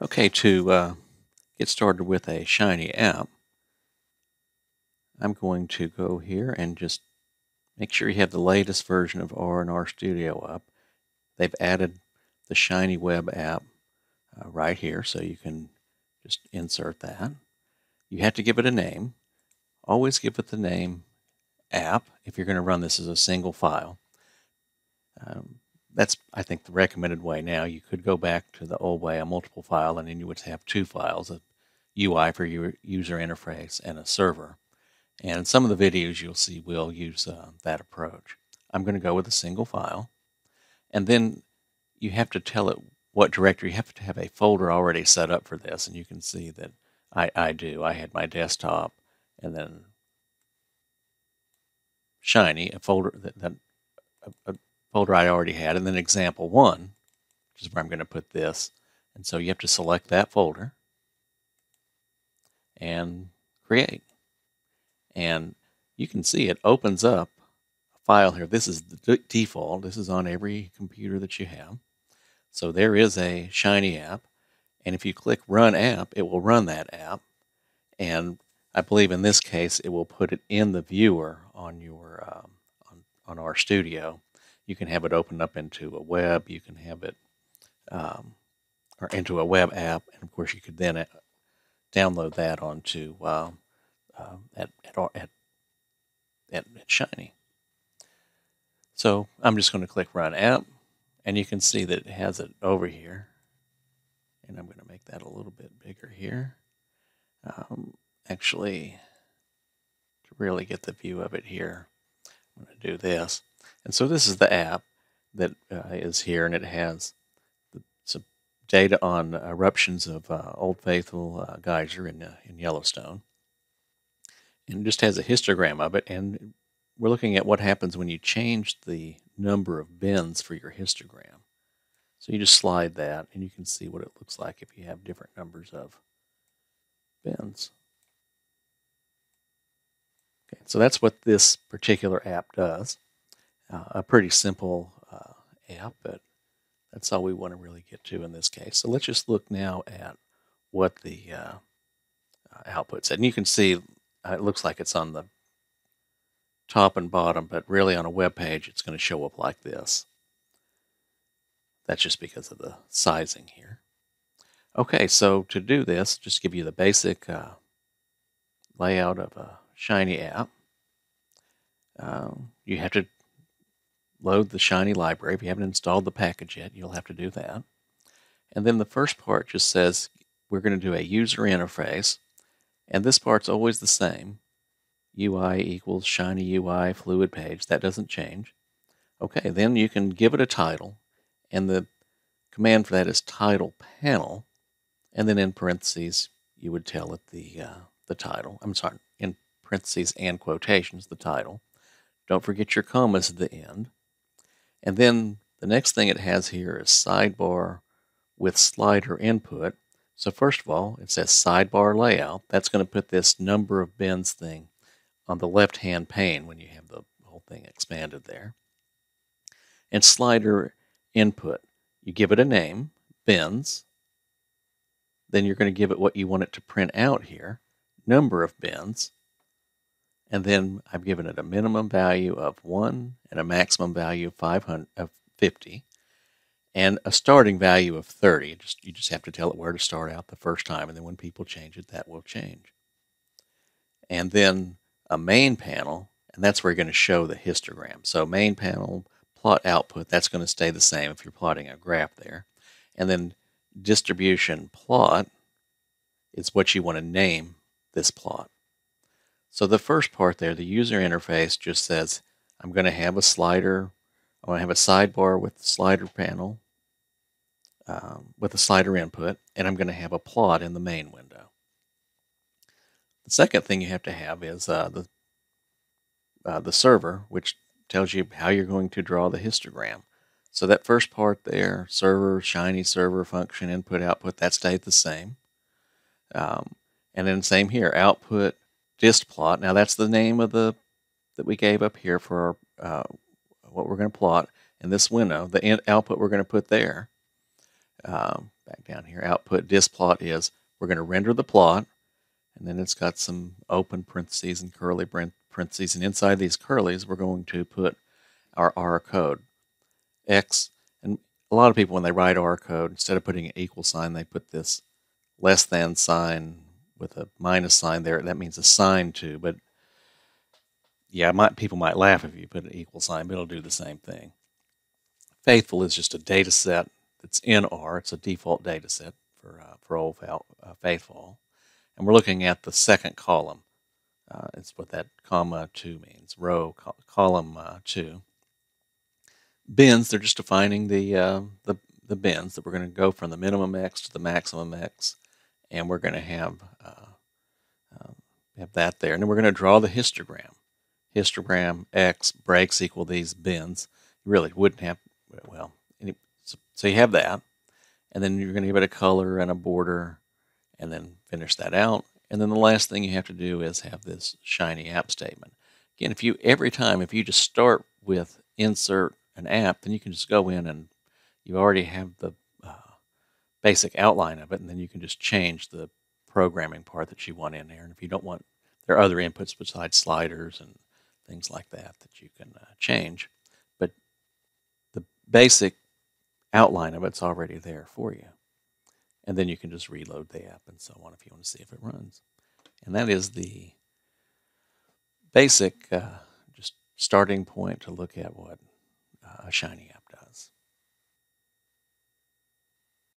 Okay, to uh, get started with a Shiny app, I'm going to go here and just make sure you have the latest version of R and RStudio up. They've added the Shiny Web app uh, right here, so you can just insert that. You have to give it a name. Always give it the name app if you're going to run this as a single file. Um, that's, I think, the recommended way now. You could go back to the old way, a multiple file, and then you would have two files, a UI for your user interface and a server. And some of the videos you'll see will use uh, that approach. I'm going to go with a single file. And then you have to tell it what directory. You have to have a folder already set up for this. And you can see that I, I do. I had my desktop and then Shiny, a folder that, that a, a folder I already had, and then example one, which is where I'm going to put this. And so you have to select that folder and create. And you can see it opens up a file here. This is the default. This is on every computer that you have. So there is a Shiny app. And if you click Run App, it will run that app. And I believe in this case, it will put it in the viewer on your um, on, on RStudio you can have it open up into a web. You can have it um, or into a web app, and of course, you could then uh, download that onto uh, uh, at, at, at at Shiny. So I'm just going to click Run App, and you can see that it has it over here. And I'm going to make that a little bit bigger here. Um, actually, to really get the view of it here, I'm going to do this. And so this is the app that uh, is here, and it has the, some data on eruptions of uh, Old Faithful uh, Geyser in, uh, in Yellowstone. And it just has a histogram of it, and we're looking at what happens when you change the number of bins for your histogram. So you just slide that, and you can see what it looks like if you have different numbers of bins. Okay, so that's what this particular app does uh, a pretty simple uh, app, but that's all we want to really get to in this case. So let's just look now at what the uh, uh output said. And you can see uh, it looks like it's on the top and bottom, but really on a web page, it's going to show up like this. That's just because of the sizing here. Okay, so to do this, just give you the basic uh, layout of a Shiny app. Um, you have to load the Shiny library. If you haven't installed the package yet, you'll have to do that. And then the first part just says we're going to do a user interface. And this part's always the same. UI equals Shiny UI fluid page. That doesn't change. Okay, then you can give it a title. And the command for that is title panel. And then in parentheses, you would tell it the, uh, the title. I'm sorry, in parentheses and quotations, the title. Don't forget your commas at the end. And then the next thing it has here is sidebar with slider input. So first of all, it says sidebar layout. That's going to put this number of bins thing on the left-hand pane when you have the whole thing expanded there. And slider input, you give it a name, bins. Then you're going to give it what you want it to print out here, number of bins and then I've given it a minimum value of 1 and a maximum value of 500 of 50 and a starting value of 30. Just you just have to tell it where to start out the first time and then when people change it that will change. And then a main panel and that's where you're going to show the histogram. So main panel plot output that's going to stay the same if you're plotting a graph there. And then distribution plot is what you want to name this plot. So the first part there, the user interface just says, I'm going to have a slider, I want to have a sidebar with the slider panel, um, with a slider input, and I'm going to have a plot in the main window. The second thing you have to have is uh, the, uh, the server, which tells you how you're going to draw the histogram. So that first part there, server, shiny server, function, input, output, that stayed the same. Um, and then same here, output, dist plot. Now that's the name of the that we gave up here for our, uh, what we're going to plot in this window. The output we're going to put there. Um, back down here. Output dist plot is we're going to render the plot, and then it's got some open parentheses and curly parentheses, and inside these curlies, we're going to put our R code. X, and a lot of people, when they write R code, instead of putting an equal sign, they put this less than sign with a minus sign there. That means assigned to, but yeah, people might laugh if you put an equal sign, but it'll do the same thing. Faithful is just a data set that's in R. It's a default data set for, uh, for old uh, faithful. And we're looking at the second column. Uh, it's what that comma 2 means, row co column uh, 2. Bins, they're just defining the, uh, the, the bins that we're going to go from the minimum X to the maximum X. And we're going to have, uh, have that there. And then we're going to draw the histogram histogram x breaks equal these bins. You really wouldn't have, well, any, so, so you have that. And then you're going to give it a color and a border and then finish that out. And then the last thing you have to do is have this shiny app statement. Again, if you every time if you just start with insert an app, then you can just go in and you already have the basic outline of it, and then you can just change the programming part that you want in there. And if you don't want, there are other inputs besides sliders and things like that that you can uh, change. But the basic outline of it's already there for you. And then you can just reload the app and so on if you want to see if it runs. And that is the basic uh, just starting point to look at what uh, a Shiny app